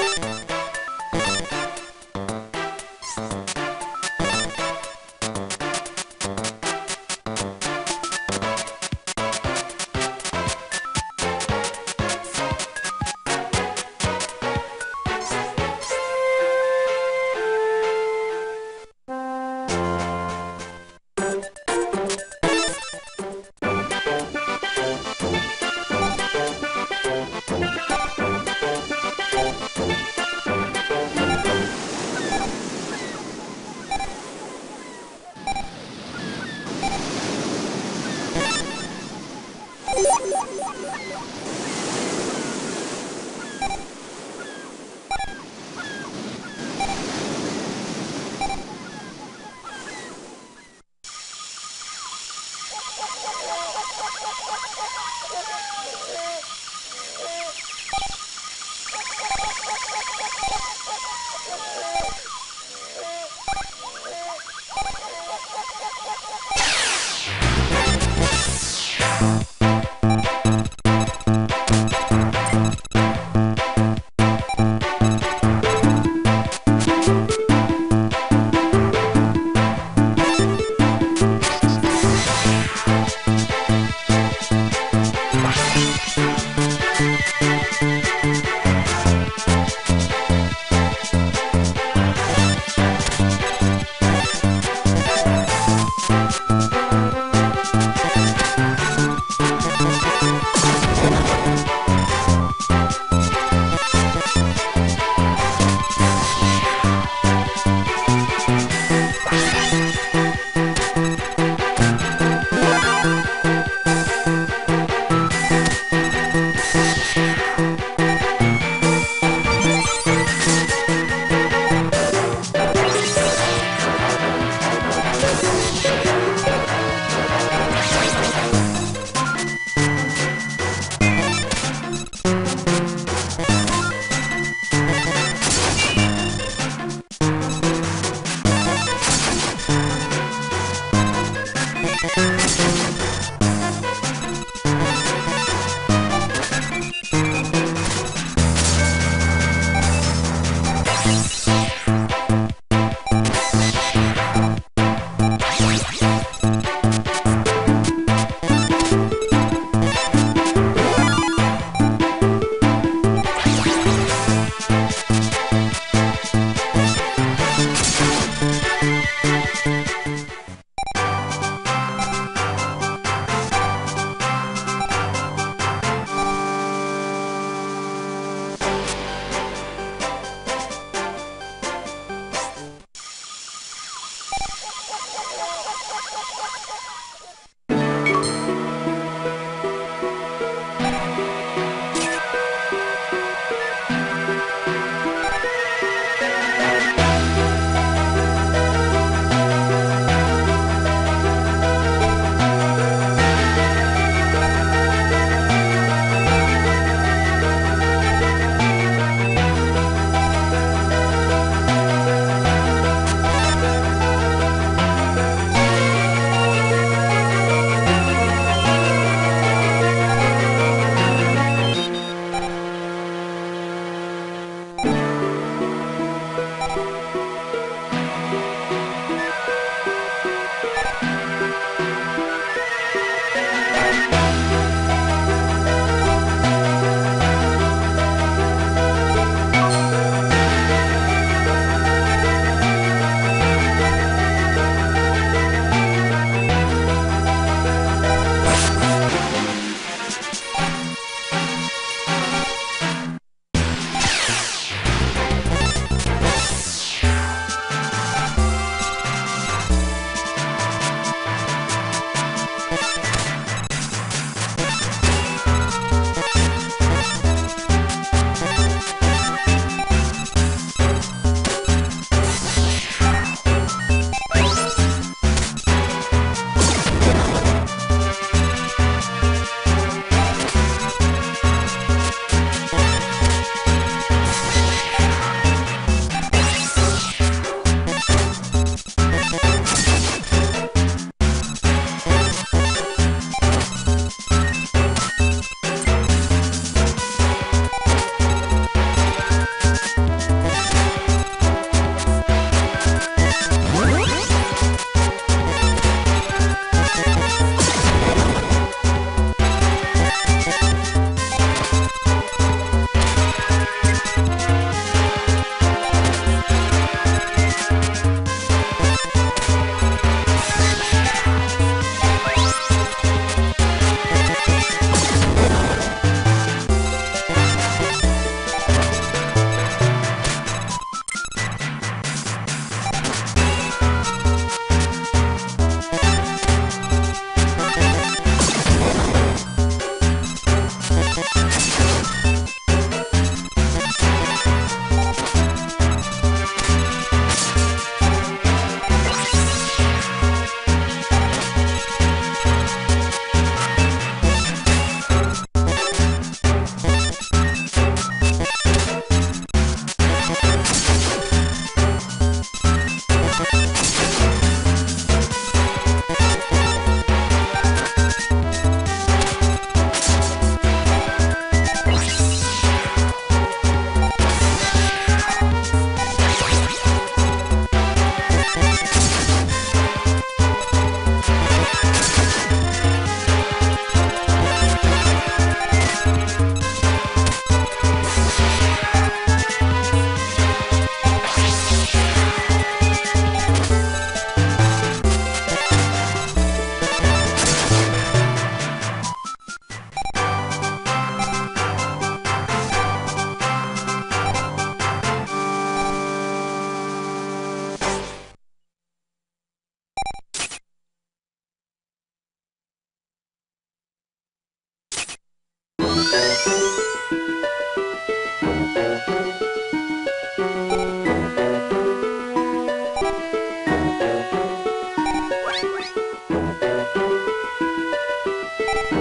Bye.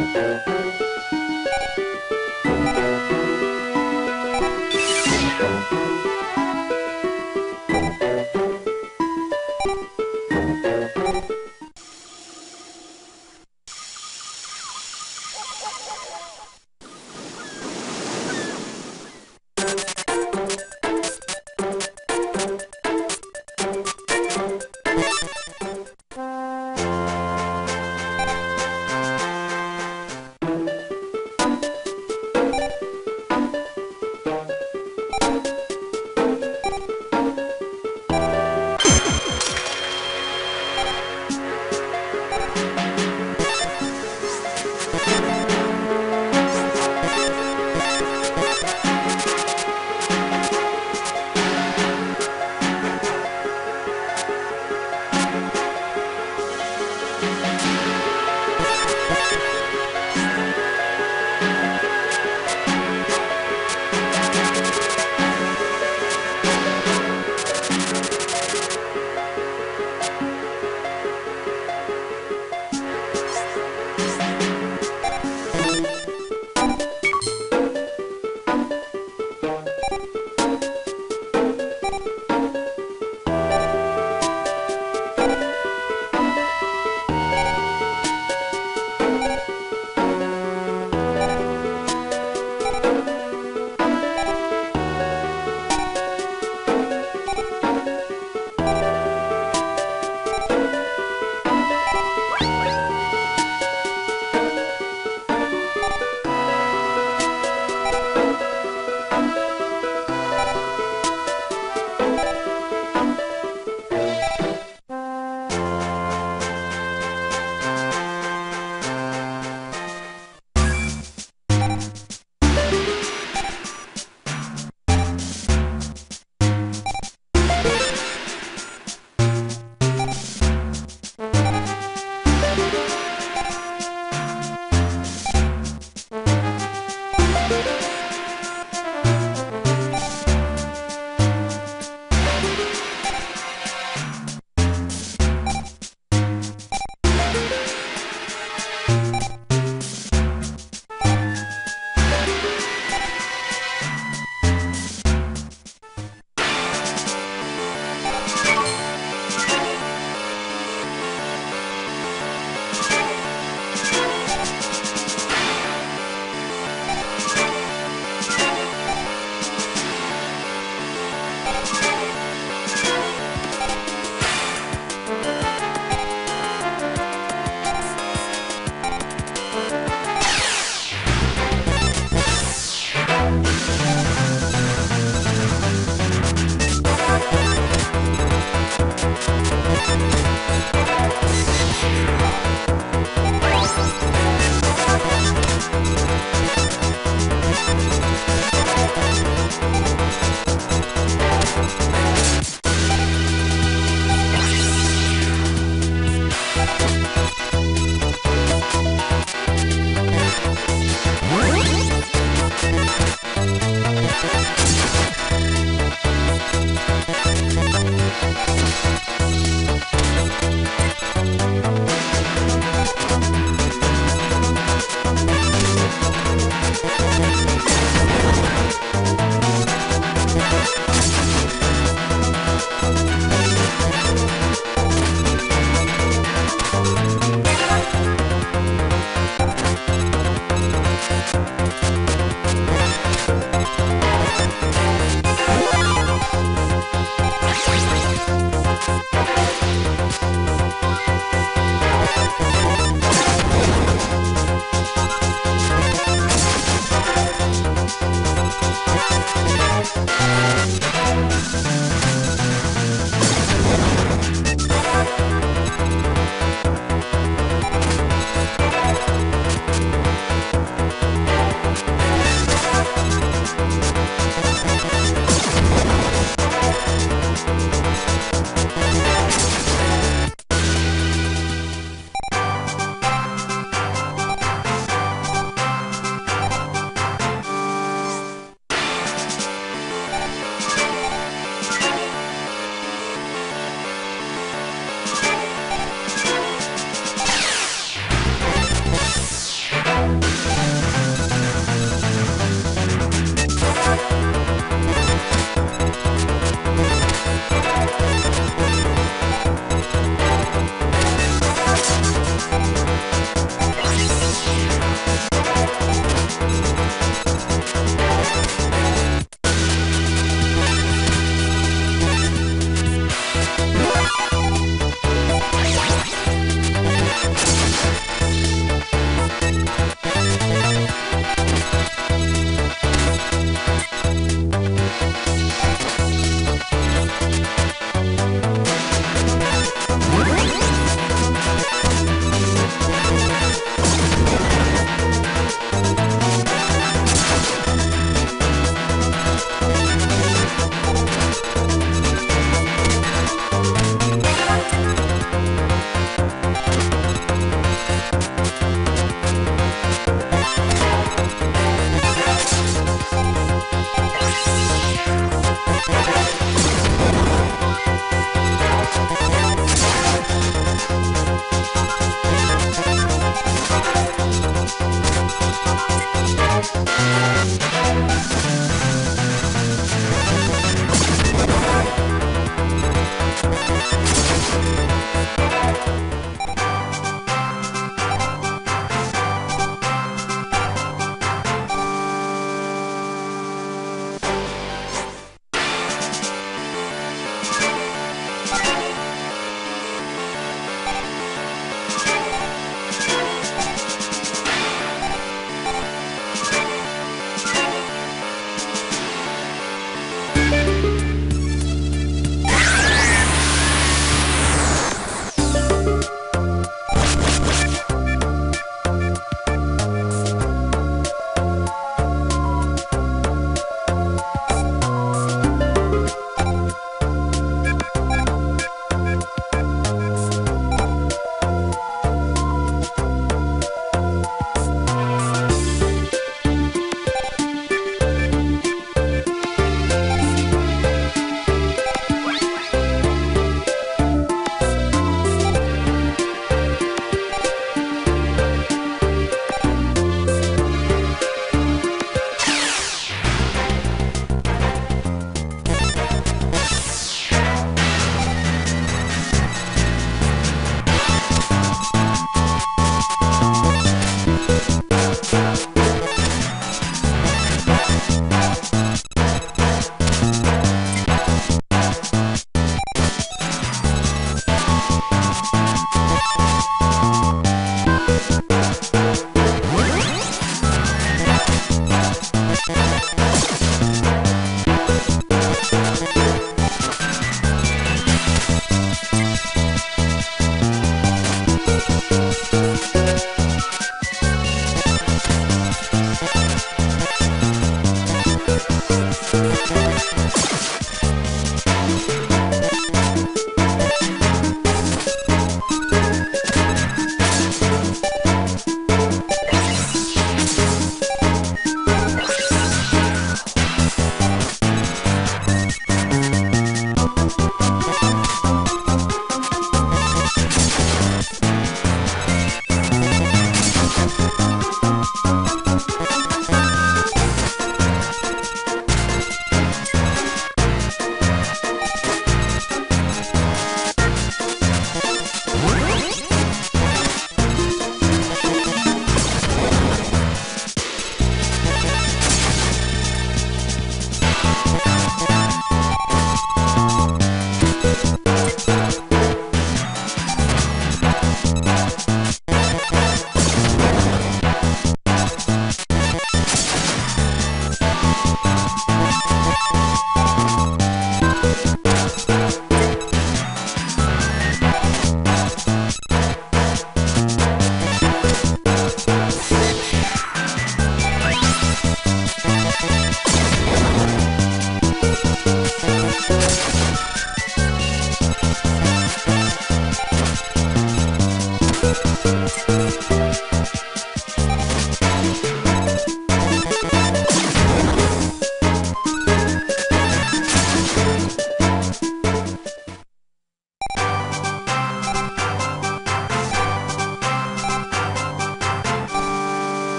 Música